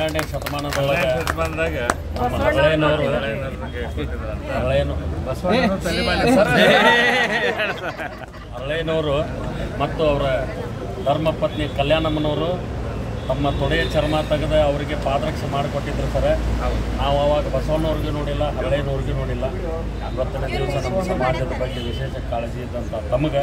ಹನ್ನೆರಡನೇ ಶತಮಾನದೊಳಗೆ ಹಳೆಯನವರು ಹಳೆಯನವರು ಮತ್ತು ಅವರ ಧರ್ಮಪತ್ನಿ ಕಲ್ಯಾಣಮ್ಮನವರು ತಮ್ಮ ತೊಡೆಯ ಚರ್ಮ ತೆಗೆದು ಅವರಿಗೆ ಪಾದರಕ್ಷೆ ಮಾಡಿಕೊಟ್ಟಿದ್ರು ಸರ್. ನಾವು ಅವಾಗ ಬಸವಣ್ಣವ್ರಿಗೂ ನೋಡಿಲ್ಲ ಹಳೆಯನವ್ರಿಗೂ ನೋಡಿಲ್ಲ. ಇವತ್ತಿನ ದಿವಸ ನಮ್ಮ ಸಮಾಜದ ಬಗ್ಗೆ ವಿಶೇಷ ಕಾಳಜಿ ಇದ್ದಂಥ ತಮಗೆ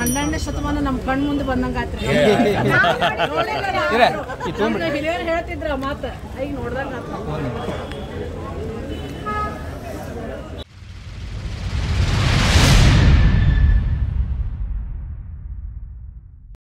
ಹನ್ನೆರಡನೇ ಶತಮಾನ ನಮ್ಮ ಕಣ್ ಮುಂದೆ ಬಂದಂಗ ಹೇಳ್ತಿದ್ರ ಮಾತ. ಈಗ ನೋಡ್ದಂಗ